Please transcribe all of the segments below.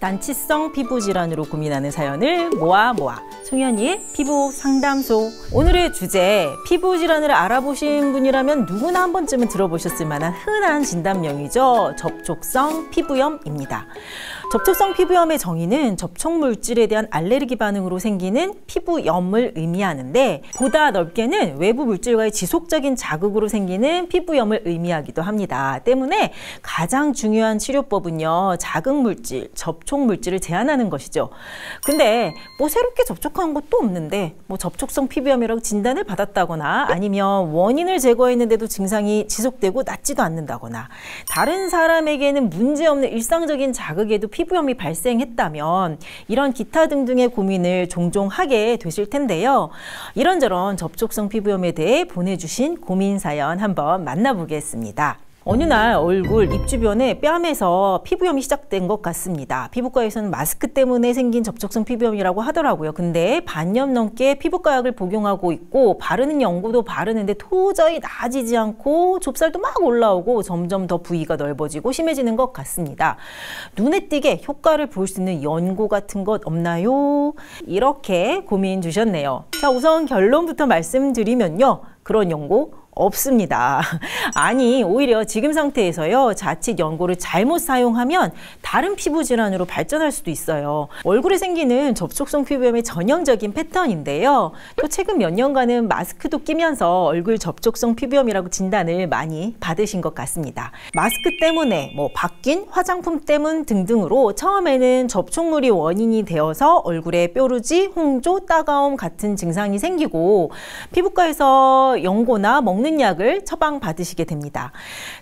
난치성 피부 질환으로 고민하는 사연을 모아 모아 송현이의 피부 상담소. 오늘의 주제 피부 질환을 알아보신 분이라면 누구나 한 번쯤은 들어보셨을 만한 흔한 진단명이죠. 접촉성 피부염입니다 접촉성 피부염의 정의는 접촉 물질에 대한 알레르기 반응으로 생기는 피부염을 의미하는데 보다 넓게는 외부 물질과의 지속적인 자극으로 생기는 피부염을 의미하기도 합니다. 때문에 가장 중요한 치료법은요. 자극 물질, 접촉 물질을 제한하는 것이죠. 근데 뭐 새롭게 접촉한 것도 없는데 뭐 접촉성 피부염이라고 진단을 받았다거나 아니면 원인을 제거했는데도 증상이 지속되고 낫지도 않는다거나 다른 사람에게는 문제없는 일상적인 자극에도 피 부염이 발생했다면 이런 기타 등등의 고민을 종종 하게 되실 텐데요. 이런저런 접촉성 피부염에 대해 보내주신 고민 사연 한번 만나보겠습니다. 어느 날 얼굴, 입 주변에 뺨에서 피부염이 시작된 것 같습니다. 피부과에서는 마스크 때문에 생긴 접촉성 피부염이라고 하더라고요. 근데 반년 넘게 피부과약을 복용하고 있고 바르는 연고도 바르는데 도저히 나아지지 않고 좁쌀도 막 올라오고 점점 더 부위가 넓어지고 심해지는 것 같습니다. 눈에 띄게 효과를 볼 수 있는 연고 같은 것 없나요? 이렇게 고민 주셨네요. 자, 우선 결론부터 말씀드리면요. 그런 연고 없습니다. 아니 오히려 지금 상태에서요 자칫 연고를 잘못 사용하면 다른 피부 질환으로 발전할 수도 있어요. 얼굴에 생기는 접촉성 피부염의 전형적인 패턴인데요. 또 최근 몇 년간은 마스크도 끼면서 얼굴 접촉성 피부염이라고 진단을 많이 받으신 것 같습니다. 마스크 때문에 뭐 바뀐 화장품 때문 등등으로 처음에는 접촉물이 원인이 되어서 얼굴에 뾰루지, 홍조, 따가움 같은 증상이 생기고 피부과에서 연고나 먹는 먹는 약을 처방받으시게 됩니다.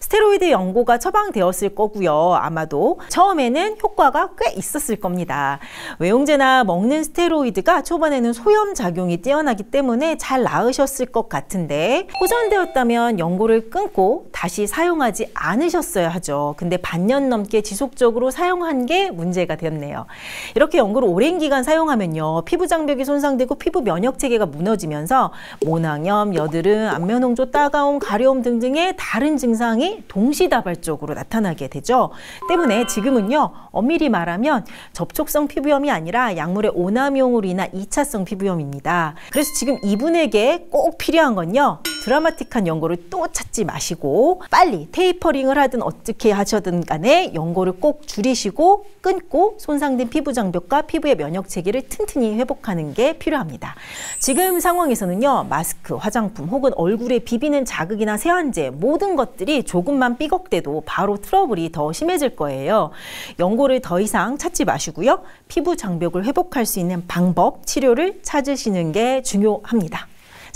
스테로이드 연고가 처방되었을 거고요. 아마도 처음에는 효과가 꽤 있었을 겁니다. 외용제나 먹는 스테로이드가 초반에는 소염 작용이 뛰어나기 때문에 잘 나으셨을 것 같은데 호전되었다면 연고를 끊고 다시 사용하지 않으셨어야 하죠. 근데 반년 넘게 지속적으로 사용한 게 문제가 되었네요. 이렇게 연고를 오랜 기간 사용하면요. 피부 장벽이 손상되고 피부 면역 체계가 무너지면서 모낭염, 여드름, 안면 홍조 따가움, 가려움 등등의 다른 증상이 동시다발적으로 나타나게 되죠. 때문에 지금은요. 엄밀히 말하면 접촉성 피부염이 아니라 약물의 오남용으로 인한 2차성 피부염입니다. 그래서 지금 이분에게 꼭 필요한 건요. 드라마틱한 연고를 또 찾지 마시고 빨리 테이퍼링을 하든 어떻게 하셔든 간에 연고를 꼭 줄이시고 끊고 손상된 피부 장벽과 피부의 면역 체계를 튼튼히 회복하는 게 필요합니다. 지금 상황에서는요. 마스크, 화장품 혹은 얼굴에 비비는 자극이나 세안제 모든 것들이 조금만 삐걱대도 바로 트러블이 더 심해질 거예요. 연고를 더 이상 찾지 마시고요. 피부 장벽을 회복할 수 있는 방법, 치료를 찾으시는 게 중요합니다.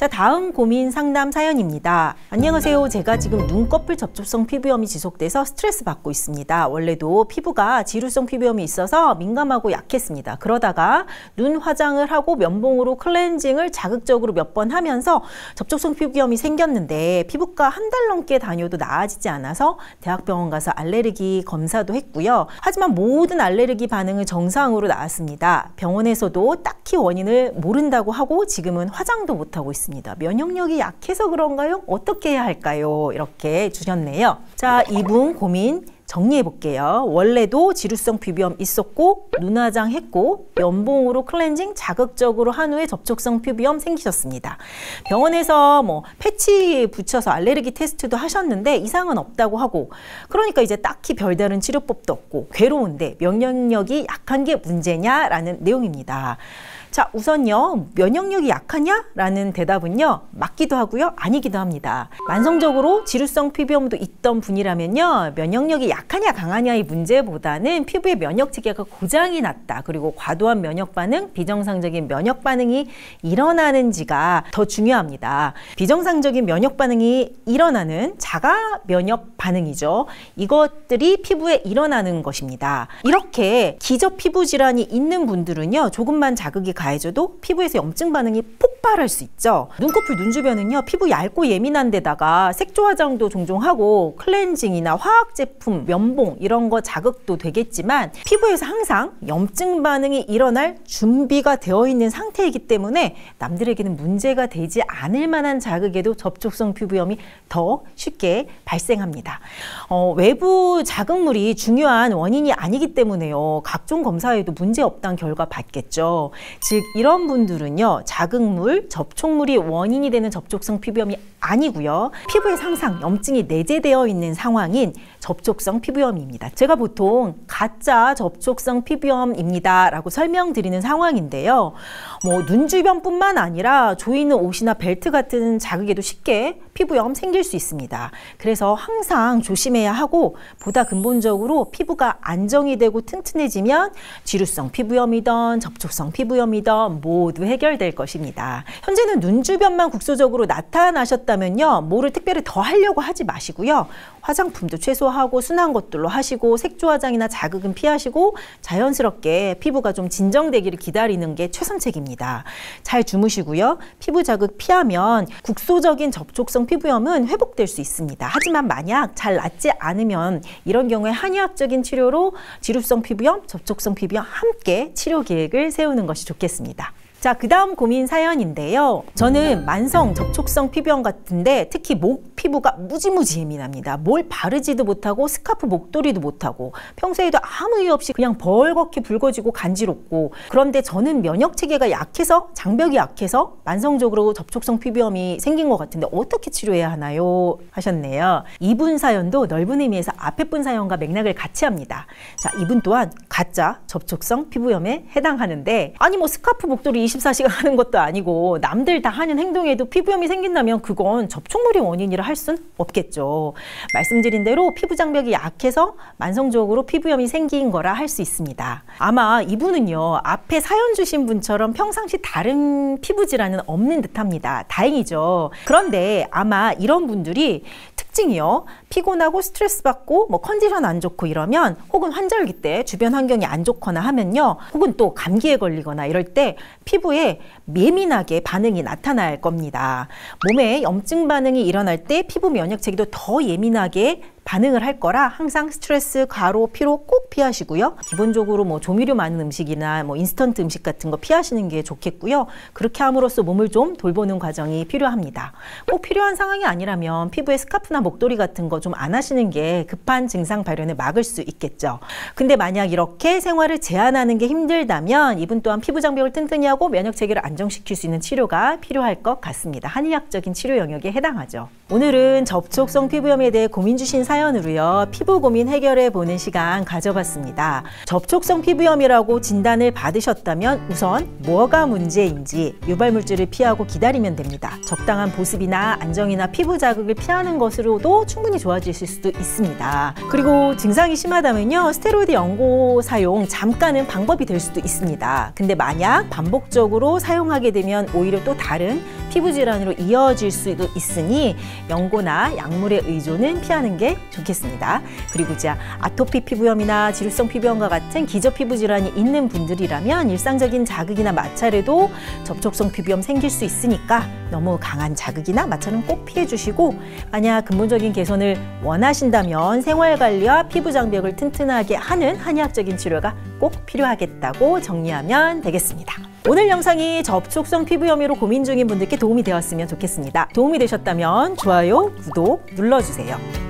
자, 다음 고민 상담 사연입니다. 안녕하세요. 제가 지금 눈꺼풀 접촉성 피부염이 지속돼서 스트레스 받고 있습니다. 원래도 피부가 지루성 피부염이 있어서 민감하고 약했습니다. 그러다가 눈 화장을 하고 면봉으로 클렌징을 자극적으로 몇 번 하면서 접촉성 피부염이 생겼는데 피부과 한 달 넘게 다녀도 나아지지 않아서 대학병원 가서 알레르기 검사도 했고요. 하지만 모든 알레르기 반응은 정상으로 나왔습니다. 병원에서도 딱히 원인을 모른다고 하고 지금은 화장도 못하고 있습니다. 있습니다. 면역력이 약해서 그런가요? 어떻게 해야 할까요? 이렇게 주셨네요. 자, 이분 고민 정리해 볼게요. 원래도 지루성 피부염 있었고 눈화장 했고 면봉으로 클렌징 자극적으로 한 후에 접촉성 피부염 생기셨습니다. 병원에서 뭐 패치 붙여서 알레르기 테스트도 하셨는데 이상은 없다고 하고 그러니까 이제 딱히 별다른 치료법도 없고 괴로운데 면역력이 약한 게 문제냐라는 내용입니다. 자, 우선요, 면역력이 약하냐? 라는 대답은요, 맞기도 하고요, 아니기도 합니다. 만성적으로 지루성 피부염도 있던 분이라면요, 면역력이 약하냐, 강하냐의 문제보다는 피부의 면역 체계가 고장이 났다. 그리고 과도한 면역 반응, 비정상적인 면역 반응이 일어나는지가 더 중요합니다. 비정상적인 면역 반응이 일어나는 자가 면역 반응이죠. 이것들이 피부에 일어나는 것입니다. 이렇게 기저 피부 질환이 있는 분들은요, 조금만 자극이 가해져도 피부에서 염증 반응이 폭 폭발할 수 있죠. 눈꺼풀, 눈 주변은요, 피부 얇고 예민한 데다가 색조 화장도 종종 하고 클렌징이나 화학 제품, 면봉 이런 거 자극도 되겠지만 피부에서 항상 염증 반응이 일어날 준비가 되어 있는 상태이기 때문에 남들에게는 문제가 되지 않을 만한 자극에도 접촉성 피부염이 더 쉽게 발생합니다. 어, 외부 자극물이 중요한 원인이 아니기 때문에요. 각종 검사에도 문제 없다는 결과 받겠죠. 즉 이런 분들은요. 자극물, 접촉물이 원인이 되는 접촉성 피부염이 아니고요. 피부에 항상 염증이 내재되어 있는 상황인 접촉성 피부염입니다. 제가 보통 가짜 접촉성 피부염입니다 라고 설명드리는 상황인데요. 뭐 눈 주변뿐만 아니라 조이는 옷이나 벨트 같은 자극에도 쉽게 피부염 생길 수 있습니다. 그래서 항상 조심해야 하고 보다 근본적으로 피부가 안정이 되고 튼튼해지면 지루성 피부염이던 접촉성 피부염이던 모두 해결될 것입니다. 현재는 눈 주변만 국소적으로 나타나셨다면요. 뭐를 특별히 더 하려고 하지 마시고요. 화장품도 최소화하고 순한 것들로 하시고 색조 화장이나 자극은 피하시고 자연스럽게 피부가 좀 진정되기를 기다리는 게 최선책입니다. 잘 주무시고요. 피부 자극 피하면 국소적인 접촉성 피부염은 회복될 수 있습니다. 하지만 만약 잘 낫지 않으면 이런 경우에 한의학적인 치료로 지루성 피부염, 접촉성 피부염 함께 치료 계획을 세우는 것이 좋겠습니다. 자, 그 다음 고민 사연인데요. 저는 만성 접촉성 피부염 같은데 특히 목 피부가 무지무지 예민합니다. 뭘 바르지도 못하고 스카프 목도리도 못하고 평소에도 아무 이유 없이 그냥 벌겋게 붉어지고 간지럽고 그런데 저는 면역 체계가 약해서 장벽이 약해서 만성적으로 접촉성 피부염이 생긴 것 같은데 어떻게 치료해야 하나요? 하셨네요. 이분 사연도 넓은 의미에서 앞에 분 사연과 맥락을 같이 합니다. 자, 이분 또한 가짜 접촉성 피부염에 해당하는데 아니 뭐 스카프 목도리 24시간 하는 것도 아니고 남들 다 하는 행동에도 피부염이 생긴다면 그건 접촉물이 원인이라 할 순 없겠죠. 말씀드린 대로 피부 장벽이 약해서 만성적으로 피부염이 생긴 거라 할 수 있습니다. 아마 이분은요 앞에 사연 주신 분처럼 평상시 다른 피부 질환은 없는 듯합니다. 다행이죠. 그런데 아마 이런 분들이 특징이요. 피곤하고 스트레스 받고 뭐 컨디션 안 좋고 이러면 혹은 환절기 때 주변 환경이 안 좋거나 하면요. 혹은 또 감기에 걸리거나 이럴 때 피부에 예민하게 반응이 나타날 겁니다. 몸에 염증 반응이 일어날 때 피부 면역 체계도 더 예민하게 반응을 할 거라 항상 스트레스, 과로, 피로 꼭 피하시고요. 기본적으로 뭐 조미료 많은 음식이나 뭐 인스턴트 음식 같은 거 피하시는 게 좋겠고요. 그렇게 함으로써 몸을 좀 돌보는 과정이 필요합니다. 꼭 필요한 상황이 아니라면 피부에 스카프나 목도리 같은 거 좀 안 하시는 게 급한 증상 발현을 막을 수 있겠죠. 근데 만약 이렇게 생활을 제한하는 게 힘들다면 이분 또한 피부 장벽을 튼튼히 하고 면역 체계를 안정시킬 수 있는 치료가 필요할 것 같습니다. 한의학적인 치료 영역에 해당하죠. 오늘은 접촉성 피부염에 대해 고민 주신 사연으로요. 피부 고민 해결해 보는 시간 가져봤습니다. 접촉성 피부염이라고 진단을 받으셨다면 우선 뭐가 문제인지 유발물질을 피하고 기다리면 됩니다. 적당한 보습이나 안정이나 피부 자극을 피하는 것으로도 충분히 좋아지실 수도 있습니다. 그리고 증상이 심하다면요. 스테로이드 연고 사용 잠깐은 방법이 될 수도 있습니다. 근데 만약 반복적으로 사용하게 되면 오히려 또 다른 피부 질환으로 이어질 수도 있으니 연고나 약물의 의존은 피하는 게 좋겠습니다. 그리고 자 아토피 피부염이나 지루성 피부염과 같은 기저 피부 질환이 있는 분들이라면 일상적인 자극이나 마찰에도 접촉성 피부염 생길 수 있으니까 너무 강한 자극이나 마찰은 꼭 피해 주시고 만약 근본적인 개선을 원하신다면 생활 관리와 피부 장벽을 튼튼하게 하는 한의학적인 치료가 꼭 필요하겠다고 정리하면 되겠습니다. 오늘 영상이 접촉성 피부염으로 고민 중인 분들께 도움이 되었으면 좋겠습니다. 도움이 되셨다면 좋아요, 구독 눌러주세요.